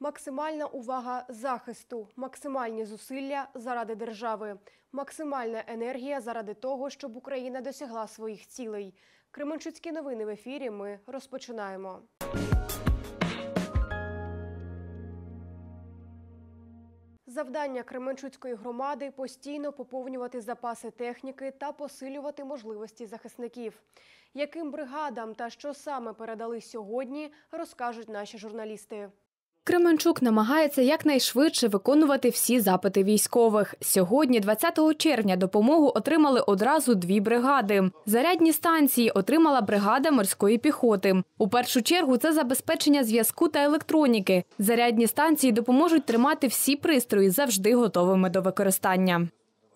Максимальна увага захисту, максимальні зусилля заради держави, максимальна енергія заради того, щоб Україна досягла своїх цілей. Кременчуцькі новини в ефірі. Ми розпочинаємо. Завдання Кременчуцької громади постійно поповнювати запаси техніки та посилювати можливості захисників. Яким бригадам та що саме передали сьогодні, розкажуть наші журналісти. Кременчук намагається якнайшвидше виконувати всі запити військових. Сьогодні, 20 червня, допомогу отримали одразу дві бригади. Зарядні станції отримала бригада морської піхоти. У першу чергу це забезпечення зв'язку та електроніки. Зарядні станції допоможуть тримати всі пристрої завжди готовими до використання.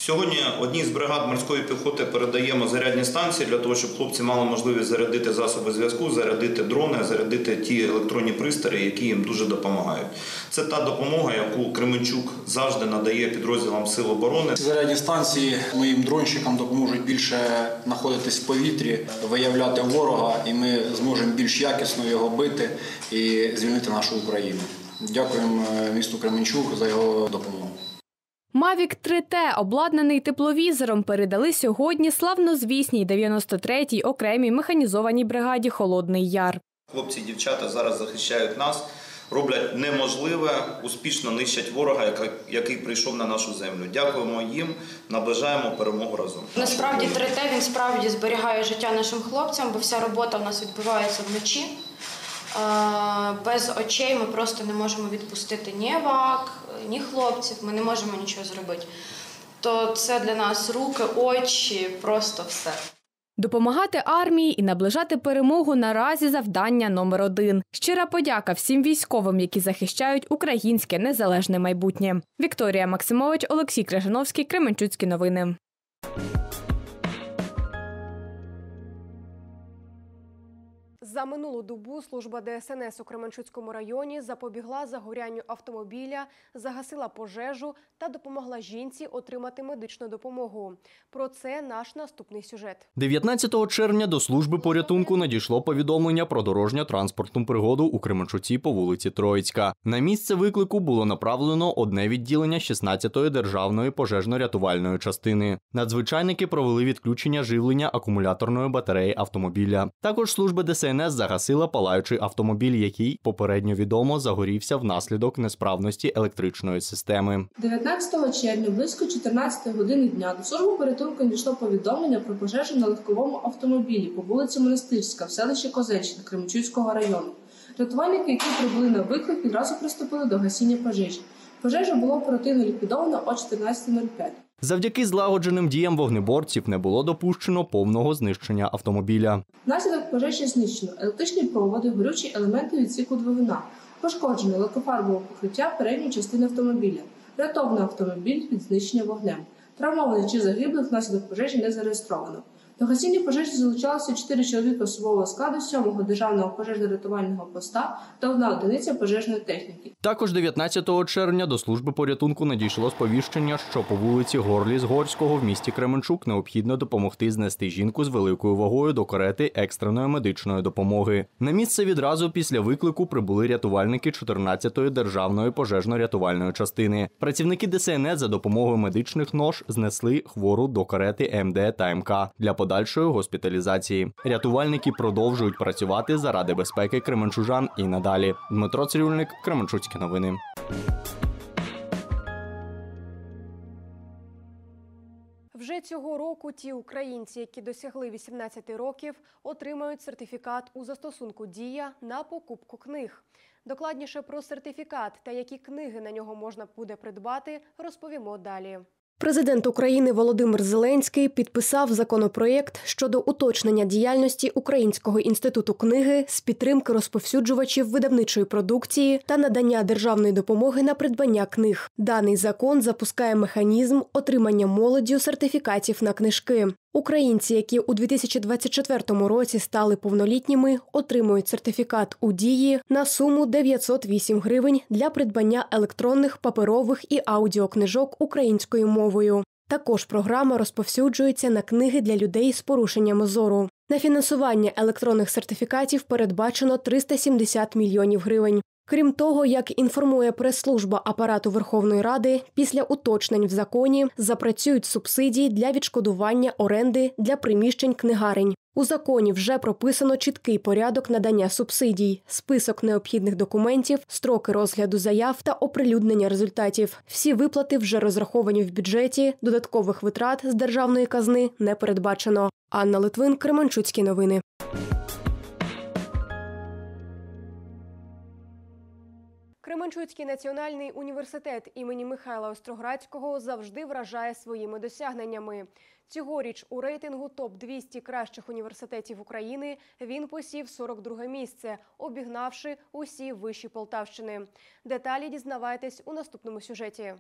Сьогодні одній з бригад морської піхоти передаємо зарядні станції для того, щоб хлопці мали можливість зарядити засоби зв'язку, зарядити дрони, зарядити ті електронні пристрої, які їм дуже допомагають. Це та допомога, яку Кременчук завжди надає підрозділам сил оборони. Ці зарядні станції моїм дронщикам допоможуть більше знаходитись в повітрі, виявляти ворога, і ми зможемо більш якісно його бити і звільнити нашу Україну. Дякуємо е, місту Кременчук за його допомогу. Мавік 3Т, обладнаний тепловізором, передали сьогодні славнозвісній 93-й окремій механізованій бригаді Холодний Яр. Хлопці і дівчата зараз захищають нас, роблять неможливе, успішно нищать ворога, яка- який прийшов на нашу землю. Дякуємо їм, наближаємо перемогу разом. Насправді 3Т він справді зберігає життя нашим хлопцям, бо вся робота в нас відбувається вночі. Е, Без очей ми просто не можемо відпустити ні вак, ні хлопців, ми не можемо нічого зробити. То це для нас руки, очі, просто все. Допомагати армії і наближати перемогу наразі завдання номер один. Щира подяка всім військовим, які захищають українське незалежне майбутнє. Вікторія Максимович, Олексій Крижановський, Кременчуцькі новини. За минулу добу служба ДСНС у Кременчуцькому районі запобігла загорянню автомобіля, загасила пожежу та допомогла жінці отримати медичну допомогу. Про це наш наступний сюжет. 19 червня до служби порятунку надійшло повідомлення про дорожньо-транспортну пригоду у Кременчуці по вулиці Троїцька. На місце виклику було направлено одне відділення 16-ї державної пожежно-рятувальної частини. Надзвичайники провели відключення живлення акумуляторної батареї автомобіля. Також служба ДСНС загасила палаючий автомобіль, який попередньо відомо загорівся внаслідок несправності електричної системи. 19 червня близько 14 години дня до служби порятунку надійшло повідомлення про пожежу на легковому автомобілі по вулиці Монастирська в селищі Козельщина Кременчуцького району. Рятувальники, які прибули на виклик, відразу приступили до гасіння пожежі. Пожежа було оперативно ліквідовано о 14.05. Завдяки злагодженим діям вогнеборців не було допущено повного знищення автомобіля. Внаслідок пожежі знищено електричні проводи, горючі елементи відсіку двигуна, пошкоджено лакофарбове покриття передньої частини автомобіля, рятовний автомобіль від знищення вогнем. Травмованих чи загиблих внаслідок пожежі не зареєстровано. До гасіння пожежі залучалося 4 чоловіка особового складу 7-го державного пожежно-рятувального поста та одна одиниця пожежної техніки. Також 19 червня до служби порятунку надійшло сповіщення, що по вулиці Горліс Горського в місті Кременчук необхідно допомогти знести жінку з великою вагою до карети екстреної медичної допомоги. На місце відразу після виклику прибули рятувальники 14-ї державної пожежно-рятувальної частини. Працівники ДСНС за допомогою медичних нож знесли хвору до карети МД та МК для подальшої госпіталізації. Рятувальники продовжують працювати заради безпеки кременчужан і надалі. Дмитро Цирюльник, Кременчуцькі новини. Вже цього року ті українці, які досягли 18 років, отримають сертифікат у застосунку Дія на покупку книг. Докладніше про сертифікат та які книги на нього можна буде придбати, розповімо далі. Президент України Володимир Зеленський підписав законопроєкт щодо уточнення діяльності Українського інституту книги з підтримки розповсюджувачів видавничої продукції та надання державної допомоги на придбання книг. Даний закон запускає механізм отримання молоддю сертифікатів на книжки. Українці, які у 2024 році стали повнолітніми, отримують сертифікат у дії на суму 908 гривень для придбання електронних, паперових і аудіокнижок українською мовою. Також програма розповсюджується на книги для людей з порушеннями зору. На фінансування електронних сертифікатів передбачено 370 мільйонів гривень. Крім того, як інформує прес-служба апарату Верховної Ради, після уточнень в законі запрацюють субсидії для відшкодування оренди для приміщень книгарень. У законі вже прописано чіткий порядок надання субсидій, список необхідних документів, строки розгляду заяв та оприлюднення результатів. Всі виплати вже розраховані в бюджеті. Додаткових витрат з державної казни не передбачено. Анна Литвин, Кременчуцькі новини. Кременчуцький національний університет імені Михайла Остроградського завжди вражає своїми досягненнями. Цьогоріч у рейтингу топ 200 кращих університетів України він посів 42 місце, обігнавши усі вищі Полтавщини. Деталі дізнавайтесь у наступному сюжеті.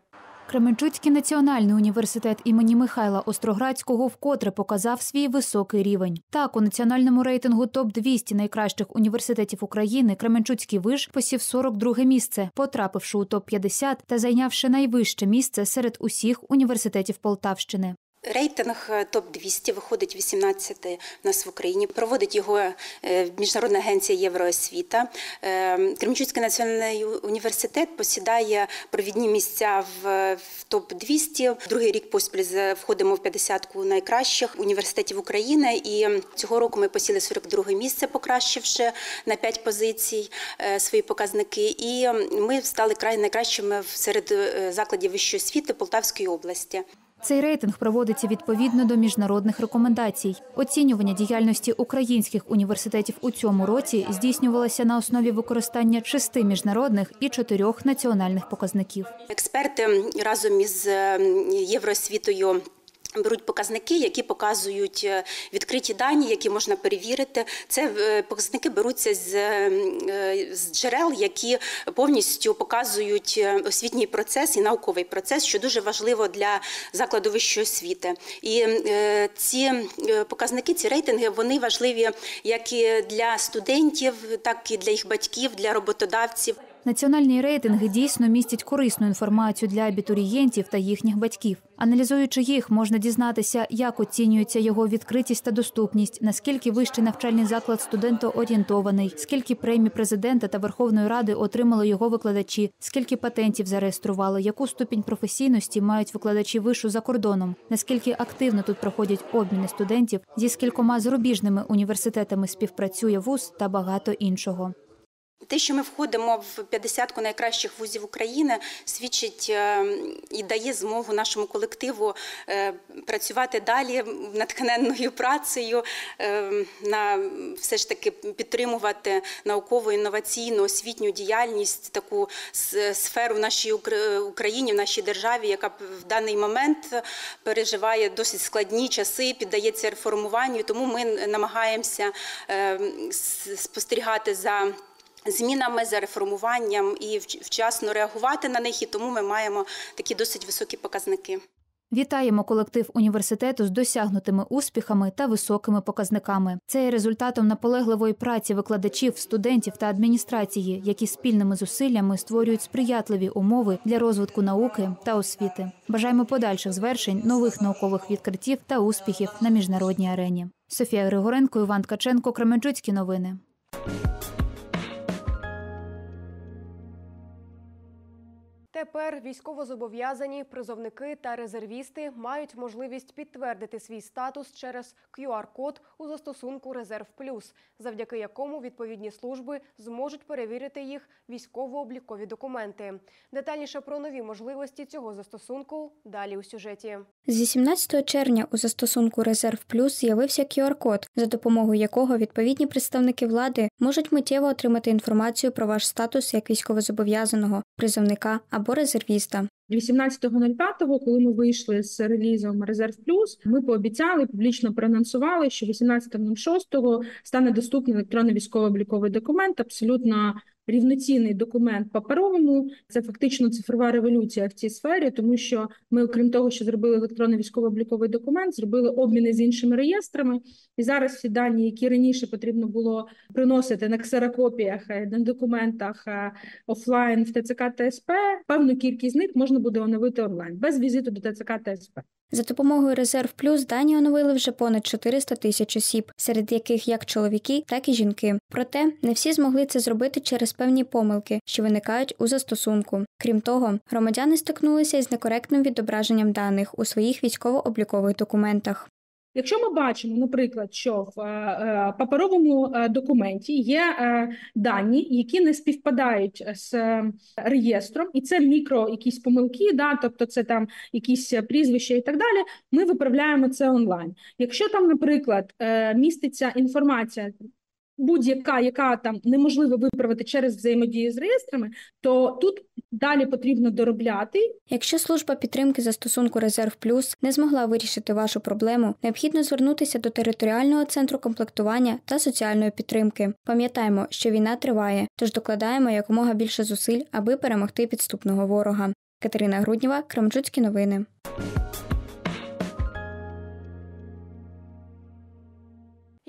Кременчуцький національний університет імені Михайла Остроградського вкотре показав свій високий рівень. Так, у національному рейтингу топ 200 найкращих університетів України Кременчуцький виш посів 42 місце, потрапивши у топ 50 та зайнявши найвище місце серед усіх університетів Полтавщини. Рейтинг топ 200 виходить 18 в нас в Україні. Проводить його е, міжнародна агенція Євроосвіта. Е, Кременчуцький національний університет посідає провідні місця в, в топ 200 Другий рік поспіль входимо в 50-ку найкращих університетів України. І цього року ми посіли 42 місце, покращивши на 5 позицій е, свої показники. І ми стали край найкращими серед е, закладів вищої освіти Полтавської області. Цей рейтинг проводиться відповідно до міжнародних рекомендацій. Оцінювання діяльності українських університетів у цьому році здійснювалося на основі використання шести міжнародних і чотирьох національних показників. Експерти разом із е, Євроосвітою. Беруть показники, які показують е, відкриті дані, які можна перевірити. Це е, показники беруться з, е, з джерел, які повністю показують освітній процес і науковий процес, що дуже важливо для закладу вищої освіти. І ці показники, ці рейтинги, вони важливі як і для студентів, так і для їх батьків, для роботодавців. Національні рейтинги дійсно містять корисну інформацію для абітурієнтів та їхніх батьків. Аналізуючи їх, можна дізнатися, як оцінюється його відкритість та доступність, наскільки вищий навчальний заклад студентоорієнтований, скільки премій президента та Верховної Ради отримали його викладачі, скільки патентів зареєстрували, яку ступінь професійності мають викладачі вишу за кордоном, наскільки активно тут проходять обміни студентів, зі скількома зарубіжними університетами співпрацює вуз та багато іншого. Те, що ми входимо в 50-ку найкращих вузів України, свідчить е, і дає змогу нашому колективу е, працювати далі натхненною працею, е, на все ж таки підтримувати наукову інноваційну освітню діяльність, таку сферу в нашій Україні, в нашій державі, яка в даний момент переживає досить складні часи, піддається реформуванню. Тому ми намагаємося спостерігати за змінами, за реформуванням і вчасно реагувати на них, і тому ми маємо такі досить високі показники. Вітаємо колектив університету з досягнутими успіхами та високими показниками. Це є результатом наполегливої праці викладачів, студентів та адміністрації, які спільними зусиллями створюють сприятливі умови для розвитку науки та освіти. Бажаємо подальших звершень, нових наукових відкриттів та успіхів на міжнародній арені. Софія Григоренко, Іван Ткаченко, Кременчуцькі новини. Тепер військовозобов'язані, призовники та резервісти мають можливість підтвердити свій статус через QR-код у застосунку Резерв Плюс, завдяки якому відповідні служби зможуть перевірити їх військово-облікові документи. Детальніше про нові можливості цього застосунку далі у сюжеті. З 18 червня у застосунку Резерв Плюс з'явився QR-код, за допомогою якого відповідні представники влади можуть миттєво отримати інформацію про ваш статус як військовозобов'язаного, призовника або резервіста. 18.05, коли ми вийшли з релізом Резерв Плюс, ми пообіцяли публічно проанонсували, що 18.06 стане доступний електронний військово-обліковий документ, абсолютно рівноцінний документ паперовому. Це фактично цифрова революція в цій сфері, тому що ми, окрім того, що зробили електронний військово-обліковий документ, зробили обміни з іншими реєстрами. І зараз всі дані, які раніше потрібно було приносити на ксерокопіях, е, на документах е, офлайн в ТЦК та СП, певну кількість з них можна буде оновити онлайн без візиту до ТЦК та СП. За допомогою Резерв Плюс дані оновили вже понад 400 тисяч осіб, серед яких як чоловіки, так і жінки. Проте не всі змогли це зробити через певні помилки, що виникають у застосунку. Крім того, громадяни стикнулися із некоректним відображенням даних у своїх військово-облікових документах. Якщо ми бачимо, наприклад, що в е, е, паперовому е, документі є дані, які не співпадають з реєстром, і це мікро якісь помилки, да, тобто це там якісь прізвища і так далі, ми виправляємо це онлайн. Якщо там, наприклад, міститься інформація. Будь-яка, яка там неможливо виправити через взаємодію з реєстрами, то тут далі потрібно доробляти Якщо служба підтримки застосунку Резерв Плюс не змогла вирішити вашу проблему, необхідно звернутися до територіального центру комплектування та соціальної підтримки. Пам'ятаємо, що війна триває, тож докладаємо якомога більше зусиль, аби перемогти підступного ворога. Катерина Груднєва, Кремчуцькі новини.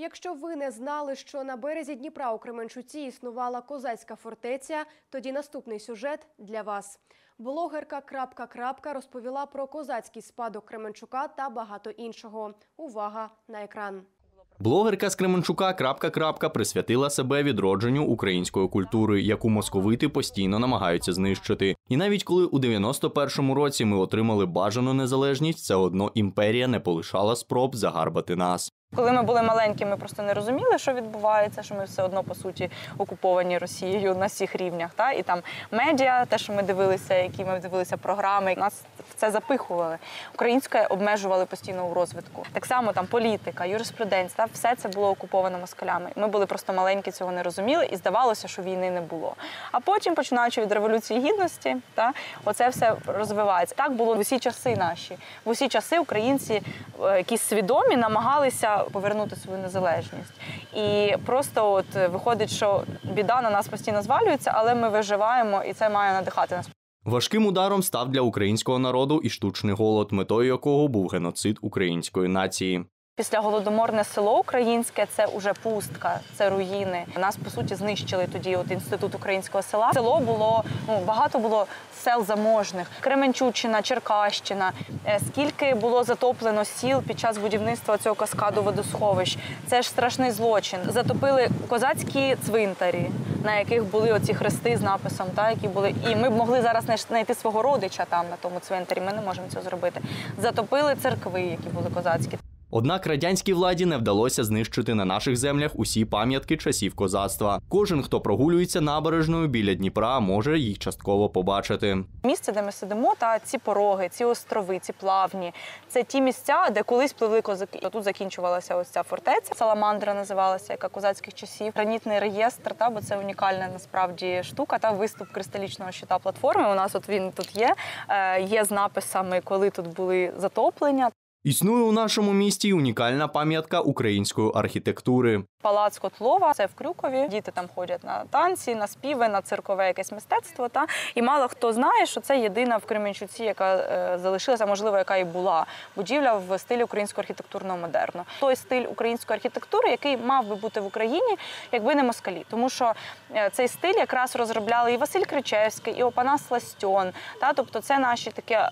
Якщо ви не знали, що на березі Дніпра у Кременчуці існувала козацька фортеця, тоді наступний сюжет для вас. Блогерка крапка крапка розповіла про козацький спадок Кременчука та багато іншого. Увага на екран. Блогерка з Кременчука крапка крапка присвятила себе відродженню української культури, яку московити постійно намагаються знищити. І навіть коли у 91-му році ми отримали бажану незалежність, все одно імперія не полишала спроб загарбати нас. Коли ми були маленькі, ми просто не розуміли, що відбувається, що ми все одно по суті окуповані Росією на всіх рівнях. Та і там медіа, те, що ми дивилися, які ми дивилися програми, нас в це запихували. Українське обмежували постійно у розвитку. Так само там політика, юриспруденція, все це було окуповано москалями. Ми були просто маленькі, цього не розуміли, і здавалося, що війни не було. А потім, починаючи від революції гідності, та оце все розвивається. Так було в усі часи наші. В усі часи українці, е, якісь свідомі, намагалися повернути свою незалежність. І просто от виходить, що біда на нас постійно звалюється, але ми виживаємо, і це має надихати нас. Важким ударом став для українського народу і штучний голод, метою якого був геноцид української нації. Після голодоморне село українське це уже пустка, це руїни. Нас по суті знищили тоді. От інститут українського села. Село було ну багато було сел заможних. Кременчуччина, Черкащина. Е, Скільки було затоплено сіл під час будівництва цього каскаду водосховищ? Це ж страшний злочин. Затопили козацькі цвинтарі, на яких були оці хрести з написом, та які були. І ми б могли зараз знайти свого родича там на тому цвинтарі. Ми не можемо цього зробити. Затопили церкви, які були козацькі. Однак радянській владі не вдалося знищити на наших землях усі пам'ятки часів козацтва. Кожен, хто прогулюється набережною біля Дніпра, може їх частково побачити. Місце, де ми сидимо, та ці пороги, ці острови, ці плавні, це ті місця, де колись пливли козаки. Тут закінчувалася ось ця фортеця. Саламандра називалася, яка козацьких часів. Гранітний реєстр, та бо це унікальна насправді штука. Та виступ кристалічного щита платформи. У нас от він тут є. Е, є з написами, коли тут були затоплення. Існує у нашому місті унікальна пам'ятка української архітектури. Палац Котлова, це в Крюкові. Діти там ходять на танці, на співи, на циркове якесь мистецтво. Та і мало хто знає, що це єдина в Кременчуці, яка е, залишилася, можливо, яка і була будівля в стилі українського архітектурного модерну. Той стиль української архітектури, який мав би бути в Україні, якби не москалі. Тому що е, цей стиль якраз розробляли і Василь Кричевський, і Опанас Ластьон. Та тобто, це наші таке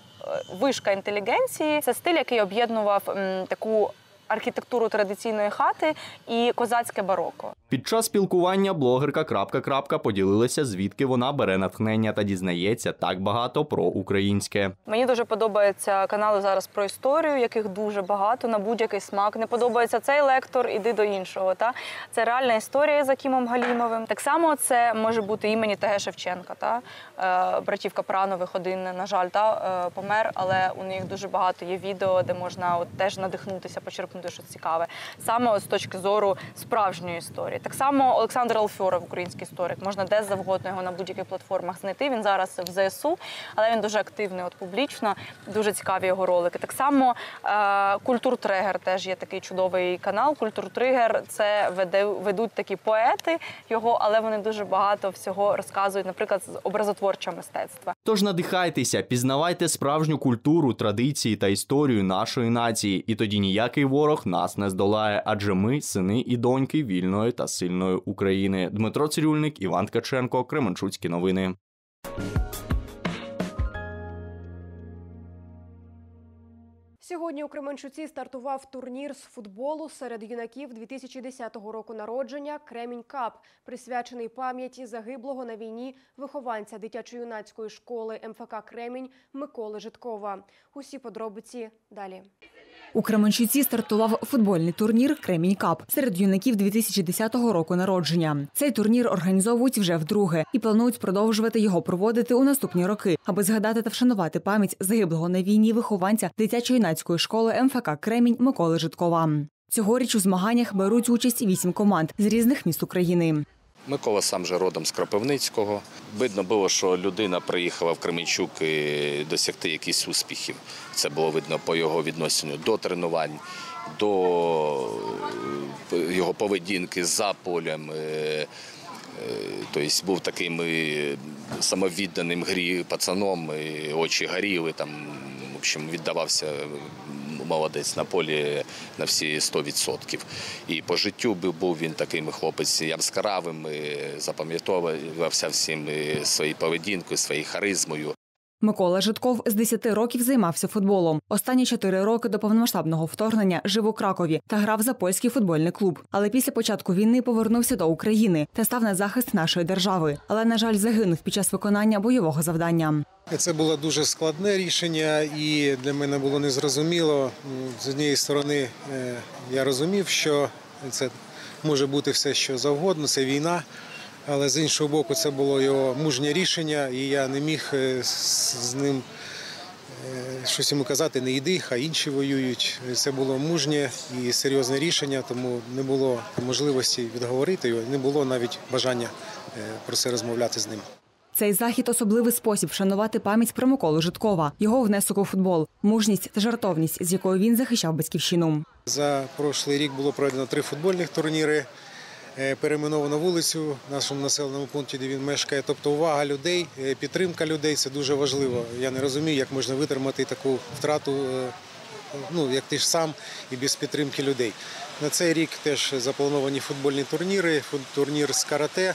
вишка інтелігенції. Це стиль, який об'єднував м, таку архітектуру традиційної хати і козацьке бароко. Під час спілкування блогерка крапка крапка поділилася, звідки вона бере натхнення та дізнається так багато про українське. Мені дуже подобаються канали зараз про історію, яких дуже багато на будь-який смак. Не подобається цей лектор, іди до іншого. Та це реальна історія за Кімом Галімовим. Так само це може бути імені Т.Г. Шевченка. Та е, братів Капранових один, на жаль, та е, помер, але у них дуже багато є відео, де можна от теж надихнутися, почерпнути щось цікаве. Саме з точки зору справжньої історії. Так само Олександр Алфьоров, український історик, можна де завгодно його на будь-яких платформах знайти. Він зараз в ЗСУ, але він дуже активний, от публічно, дуже цікаві його ролики. Так само е, Культуртригер теж є такий чудовий канал. Культуртригер це ведуть такі поети його, але вони дуже багато всього розказують, наприклад, з образотворчого мистецтва. Тож надихайтеся, пізнавайте справжню культуру, традиції та історію нашої нації, і тоді ніякий ворог нас не здолає, адже ми сини і доньки вільної та сильної України. Дмитро Цирюльник, Іван Ткаченко, Кременчуцькі новини. Сьогодні у Кременчуці стартував турнір з футболу серед юнаків 2010 року народження Кремінь Кап, присвячений пам'яті загиблого на війні вихованця дитячо-юнацької школи МФК Кремінь Миколи Житкова. Усі подробиці далі. У Кременчуці стартував футбольний турнір Кремінь Кап серед юнаків 2010 року народження. Цей турнір організовують вже вдруге і планують продовжувати його проводити у наступні роки, аби згадати та вшанувати пам'ять загиблого на війні вихованця дитячо-юнацької школи МФК Кремінь Миколи Житкова. Цьогоріч у змаганнях беруть участь вісім команд з різних міст України. Микола сам же родом з Кропивницького. Видно було, що людина приїхала в Кременчук досягти якихось успіхів. Це було видно по його відношенню до тренувань, до е, його поведінки за полем. Е, е, Тобто був таким самовідданим грі пацаном, очі горіли, там, в общем, віддавався молодець на полі на всі 100%. І по життю був- він таким хлопець яскравим, запам'ятовувався всім своєю поведінкою, своєю харизмою. Микола Житков з 10 років займався футболом. Останні 4 роки до повномасштабного вторгнення жив у Кракові та грав за польський футбольний клуб. Але після початку війни повернувся до України та став на захист нашої держави. Але, на жаль, загинув під час виконання бойового завдання. Це було дуже складне рішення, і для мене було незрозуміло. З однієї сторони, е, я розумів, що це може бути все, що завгодно, це війна. Але з іншого боку, це було його мужнє рішення, і я не міг е, з ним е, щось йому казати, не йди, хай інші воюють. Це було мужнє і серйозне рішення, тому не було можливості відговорити його, не було навіть бажання е, про це розмовляти з ним. Цей захід особливий спосіб вшанувати пам'ять про Миколу Житкова, його внесок у футбол, мужність та жартовність, з якою він захищав батьківщину. За прошлий рік було проведено три футбольних турніри. Е, Перейменовано вулицю в нашому населеному пункті, де він мешкає. Тобто увага людей, е, підтримка людей це дуже важливо. Я не розумію, як можна витримати таку втрату, е, ну як ти ж сам і без підтримки людей. На цей рік теж заплановані футбольні турніри, турнір з карате.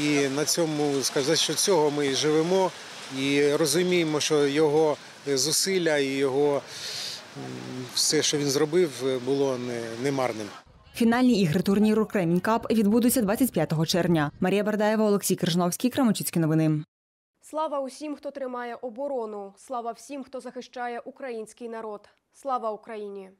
І на цьому сказати, що цього ми і живемо і розуміємо, що його зусилля і його все, що він зробив, було не марним. Фінальні ігри турніру Кремінь Кап відбудуться 25 червня. Марія Бардаєва, Олексій Крижновський, Крамочицькі новини. Слава усім, хто тримає оборону. Слава всім, хто захищає український народ. Слава Україні!